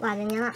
挂着您了。